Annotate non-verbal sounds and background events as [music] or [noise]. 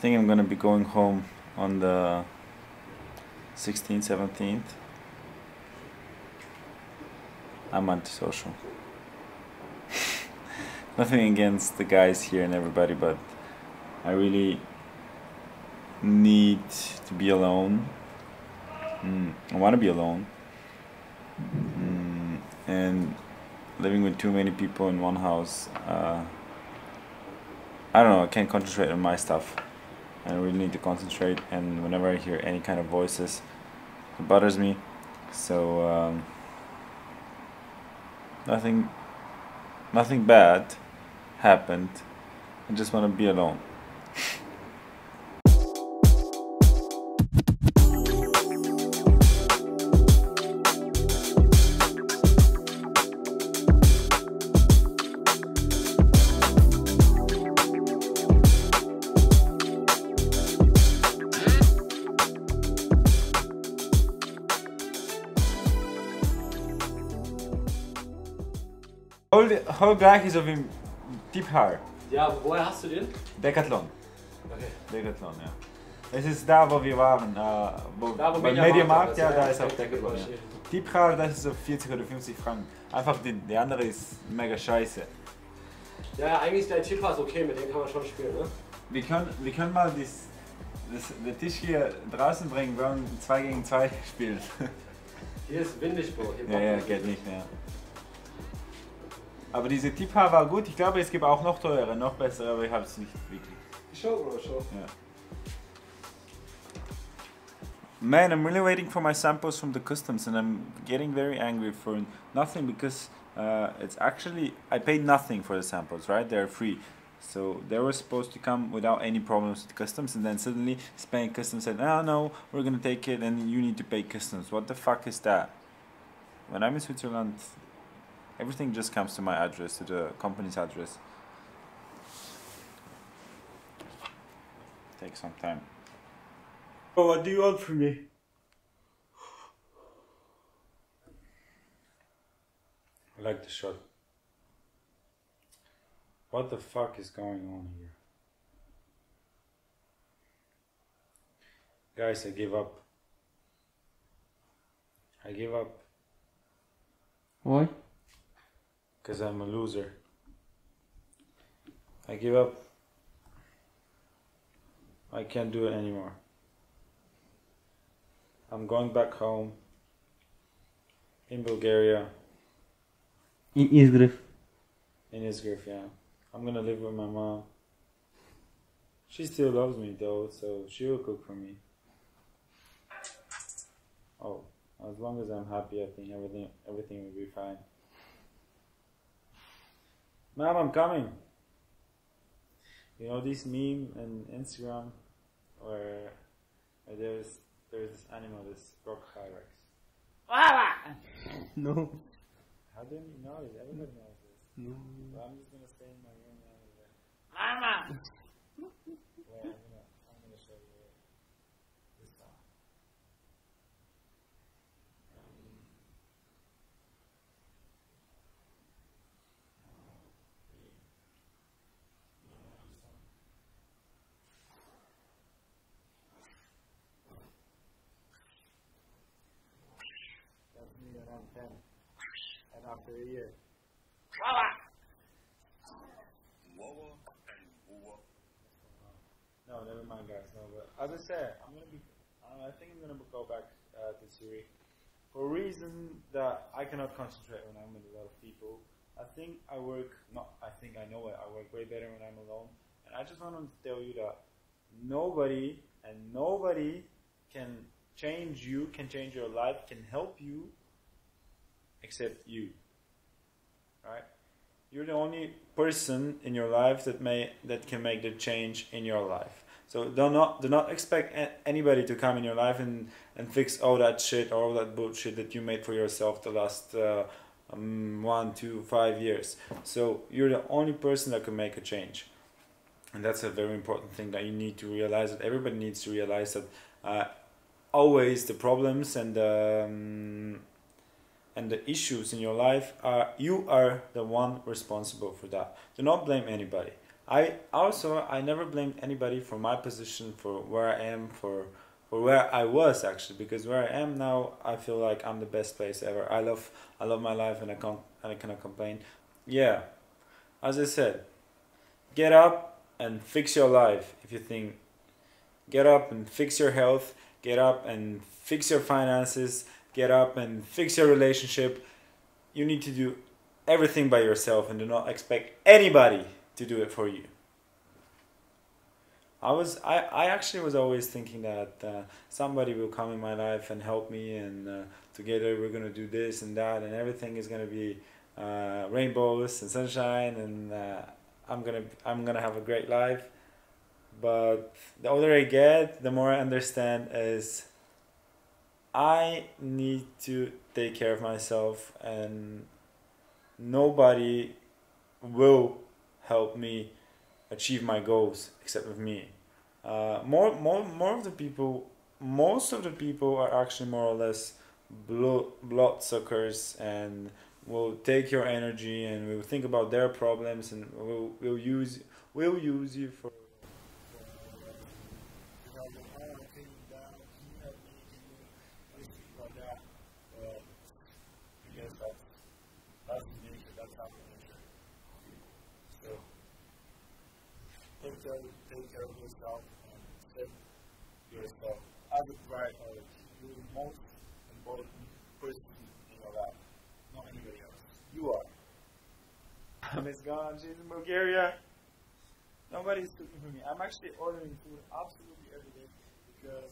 think I'm gonna be going home on the 16th, 17th. I'm antisocial. [laughs] Nothing against the guys here and everybody, but I really need to be alone. Mm, I want to be alone. Mm, and living with too many people in one house, uh, I don't know, I can't concentrate on my stuff. I really need to concentrate, and whenever I hear any kind of voices, it bothers me. So, um, nothing, nothing bad happened. I just want to be alone. Hol, hol gleich so wie Deep Haar. Ja, woher hast du den? Decathlon. Okay. Decathlon, ja. Es ist da, wo wir waren. Äh, wo, Da, wo beim Mediamarkt Mediamarkt, ist, ja, da ist auch Decathlon. Ja. Deep Haar, das ist so 40 oder 50 Franken. Einfach die, die andere ist mega scheiße. Ja, eigentlich ist der Tipper ist okay, mit dem kann man schon spielen, ne? Wir können, wir können mal dies, das, den Tisch hier draußen bringen, wir wollen 2 gegen 2 [laughs] spielen. Hier ist windig, Bro. Hier ja, ja, geht nicht mehr. Aber diese Haar war gut. Ich glaube, es gibt auch noch teure, noch bessere, aber ich habe es nicht wirklich. Show, Bro, show. Yeah. Man, I'm really waiting for my samples from the customs, and I'm getting very angry for nothing because uh, it's actually I paid nothing for the samples, right? They're free, so they were supposed to come without any problems with customs, and then suddenly Spain customs said, "Oh no, we're gonna take it, and you need to pay customs." What the fuck is that? When I'm in Switzerland, everything just comes to my address, to the company's address. Take some time. Oh, what do you want from me? I like the shot. What the fuck is going on here? Guys, I give up. I give up Why? Because I'm a loser. I give up. I can't do it anymore. I'm going back home in Bulgaria, In Izgrev. in Izgrev, yeah. I'm gonna live with my mom. She still loves me though, so she will cook for me. Oh, as long as I'm happy, I think everything everything will be fine. Mom, I'm coming. You know this meme on Instagram where, where there's there's this animal, this crocodile. [laughs] No. How do you know this? Everybody knows this. No. But I'm just gonna stay in my room now. Mama. Wait, I'm gonna I'm gonna show you this song. That's me around 10. And after a year. No, never mind, guys. No, but as I said, I'm gonna be. Uh, I think I'm gonna go back uh, to Zurich for a reason that I cannot concentrate when I'm with a lot of people. I think I work. Not. I think I know it. I work way better when I'm alone. And I just want to tell you that nobody and nobody can change you, can change your life, can help you, except you. Right? You're the only person in your life that may that can make the change in your life. So do not do not expect anybody to come in your life and and fix all that shit or all that bullshit that you made for yourself the last uh, um, one, two, five years. So you're the only person that can make a change, and that's a very important thing that you need to realize. That everybody needs to realize that uh, always the problems and um, and the issues in your life are you are the one responsible for that. Do not blame anybody. I also I never blamed anybody for my position, for where I am, for for where I was actually, because where I am now, I feel like I'm the best place ever. I love I love my life, and I can't and I cannot complain. Yeah, as I said, get up and fix your life. If you think, get up and fix your health. Get up and fix your finances. Get up and fix your relationship. You need to do everything by yourself and do not expect anybody to do it for you. I was I, I actually was always thinking that uh, somebody will come in my life and help me and uh, together we're gonna do this and that and everything is gonna be uh, rainbows and sunshine and uh, I'm gonna I'm gonna have a great life. But the older I get, the more I understand is I need to take care of myself and nobody will help me achieve my goals except with me. Uh, more, more, more of the people, most of the people are actually more or less blood, blood suckers and will take your energy and will think about their problems and will, will use, will use you for. Because that's, that's nature, that's how nature. So, take care, take care of yourself and yourself as a priority. You're the most important person in your life, not anybody else. You are. Miss gone. She's in Bulgaria. Nobody's cooking for me. I'm actually ordering food absolutely every day because